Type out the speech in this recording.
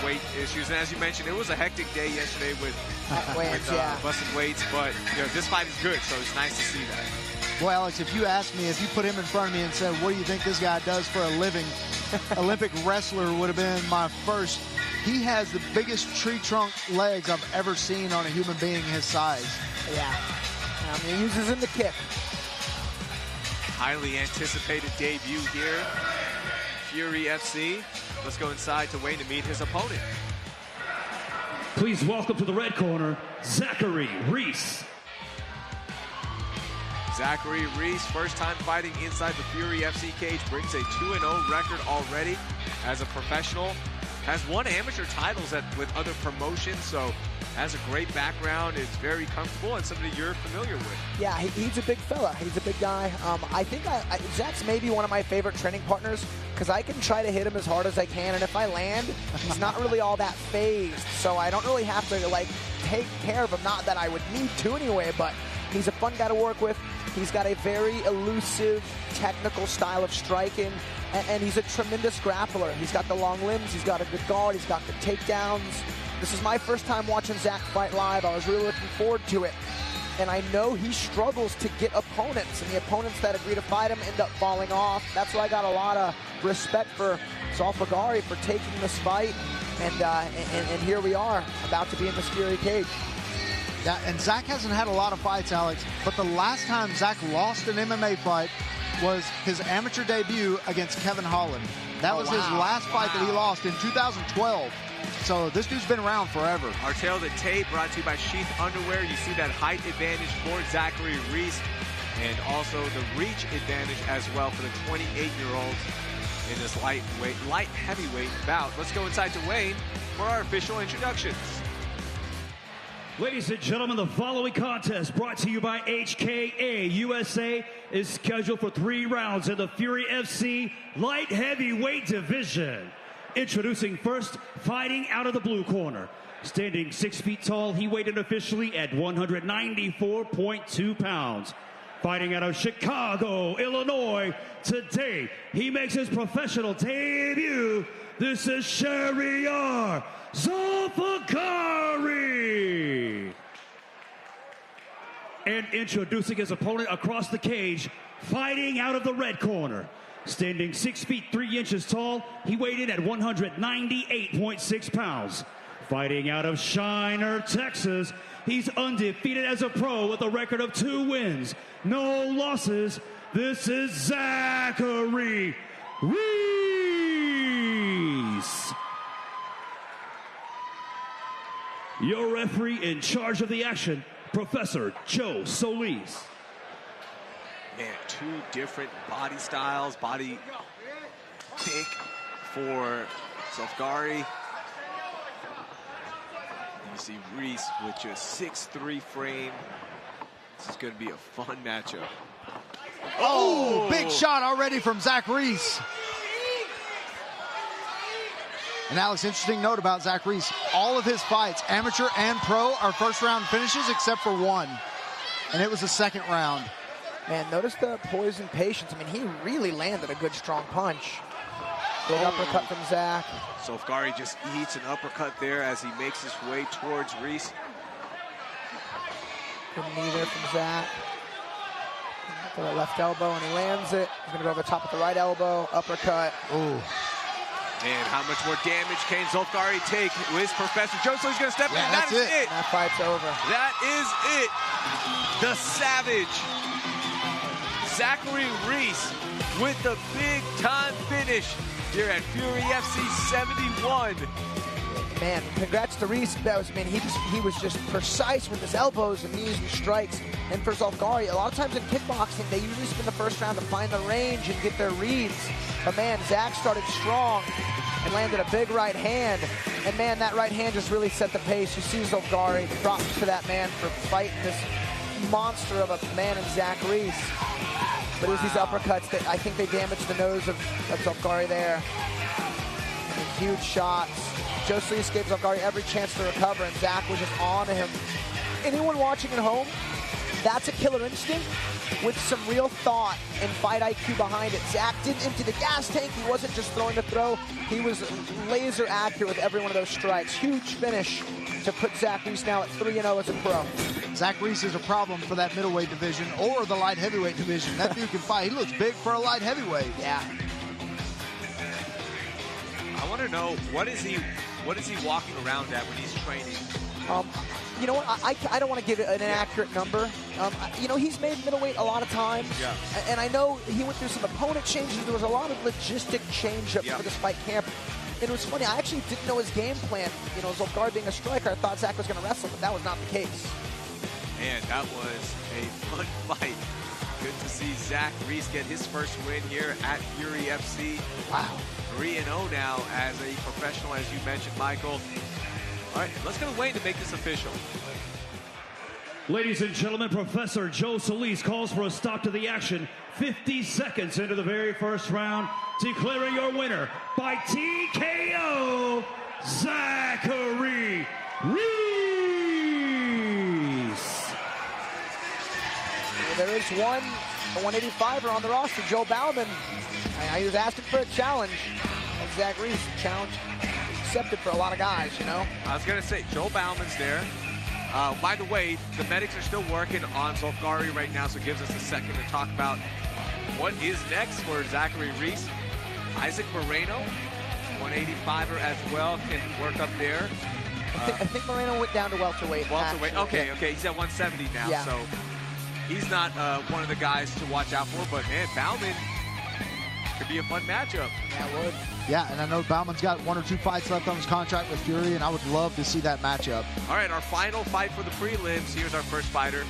the weight issues. And as you mentioned, it was a hectic day yesterday with, Weights, with uh, yeah. busted weights. But you know, this fight is good, so it's nice to see that. Boy, Alex, if you asked me, if you put him in front of me and said, what do you think this guy does for a living, Olympic wrestler would have been my first. He has the biggest tree trunk legs I've ever seen on a human being his size. Yeah. Um, he uses him to kick. Highly anticipated debut here. Fury FC. Let's go inside to Wayne to meet his opponent. Please welcome to the red corner, Zachary Reese. Zachary Reese, first time fighting inside the Fury FC cage, brings a 2-0 record already as a professional. Has won amateur titles at, with other promotions, so has a great background, is very comfortable, and somebody you're familiar with. Yeah, he, he's a big fella. He's a big guy. Um, I think I, I, Zach's maybe one of my favorite training partners because I can try to hit him as hard as I can, and if I land, he's not really all that phased. So I don't really have to like take care of him. Not that I would need to anyway, but he's a fun guy to work with. He's got a very elusive, technical style of striking, and, and he's a tremendous grappler. He's got the long limbs. He's got a good guard. He's got the takedowns. This is my first time watching Zach fight live. I was really looking forward to it. And I know he struggles to get opponents, and the opponents that agree to fight him end up falling off. That's why I got a lot of respect for Zolfagari for taking this fight. And, uh, and, and here we are, about to be in this Fury cage. Yeah, and Zach hasn't had a lot of fights, Alex, but the last time Zach lost an MMA fight was his amateur debut against Kevin Holland. That Oh, was his wow. last fight that he lost in 2012. So this dude's been around forever. Our tail the tape brought to you by Sheath Underwear. You see that height advantage for Zachary Reese and also the reach advantage as well for the 28-year-olds in this lightweight, light heavyweight bout. Let's go inside to Wayne for our official introductions. Ladies and gentlemen, the following contest brought to you by HKA USA is scheduled for three rounds in the Fury FC light heavyweight division. Introducing first, fighting out of the blue corner. Standing six feet tall, he weighed in officially at 194.2 pounds. Fighting out of Chicago, Illinois, today he makes his professional debut. This is Shariar Zolfagari. And introducing his opponent across the cage, fighting out of the red corner. Standing six feet three inches tall, he weighed in at 198.6 pounds. Fighting out of Shiner, Texas, he's undefeated as a pro with a record of two wins, no losses. This is Zachary Reese. Your referee in charge of the action, Professor Joe Solis. Man, two different body styles, body thick for Zolfagari. You see Reese with just 6'3 frame. This is going to be a fun matchup. Oh, big oh. shot already from Zach Reese. And Alex, interesting note about Zach Reese. All of his fights, amateur and pro, are first round finishes except for one. And it was the second round. Man, notice the poise and patience. I mean, he really landed a good strong punch. Good oh, uppercut from Zach. Zolfagari just eats an uppercut there as he makes his way towards Reese. Good knee there from Zach. To the left elbow, and he lands it. He's going to go over the top with the right elbow. Uppercut. Ooh. And how much more damage can Zolfagari take? With Professor Joe Solis going to step Yeah, in. that's That is it. it. That fight's over. That is it. The Savage. Zachary Reese with the big time finish here at Fury FC 71. Man, congrats to Reese. That was, I mean, he just he was just precise with his elbows and knees and strikes. And for Zolfagari, a lot of times in kickboxing, they usually spend the first round to find the range and get their reads. But man, Zach started strong and landed a big right hand. And man, that right hand just really set the pace. You see Zolfagari drop to that man for fighting this monster of a man in Zach Reese. But it was these uppercuts that I think they damaged the nose of, of Zolfagari there. And huge shots. Joe Solis gave Zolfagari every chance to recover, and Zach was just on him. Anyone watching at home, That's a killer instinct with some real thought and fight IQ behind it. Zach didn't empty the gas tank. He wasn't just throwing the throw. He was laser accurate with every one of those strikes. Huge finish to put Zach Reese now at 3-0 as a pro. Zach Reese is a problem for that middleweight division or the light heavyweight division. That dude can fight. He looks big for a light heavyweight. Yeah. I want to know what is he what is he walking around at when he's training? Um, you know what? I, I, I don't want to give it an inaccurate number. Um, you know, he's made middleweight a lot of times. Yeah. And I know he went through some opponent changes. There was a lot of logistic change-ups Yeah. for this fight camp. And it was funny. I actually didn't know his game plan. You know, Zulgar being a striker, I thought Zach was going to wrestle, but that was not the case. Man, that was a fun fight. Good to see Zach Reese get his first win here at Fury FC. Wow. 3 0 now as a professional, as you mentioned, Michael. All right, let's go to Wayne to make this official. Ladies and gentlemen, Professor Joe Solis calls for a stop to the action 50 seconds into the very first round, declaring your winner by TKO, Zachary Reese. There is one 185er on the roster, Joe Bauman. I, I was asking for a challenge. And Zach Reese challenge accepted for a lot of guys, you know. I was going to say, Joe Bauman's there. Uh, by the way, the medics are still working on Zolfagari right now, so it gives us a second to talk about what is next for Zachary Reese. Isaac Moreno, 185er as well, can work up there. I think, I think Moreno went down to welterweight. Welterweight. actually. Okay, okay. He's at 170 now, Yeah. so he's not uh, one of the guys to watch out for. But man, Bauman could be a fun matchup. Yeah, would. Yeah, and I know Bauman's got one or two fights left on his contract with Fury, and I would love to see that matchup. All right, our final fight for the prelims. Here's our first fighter.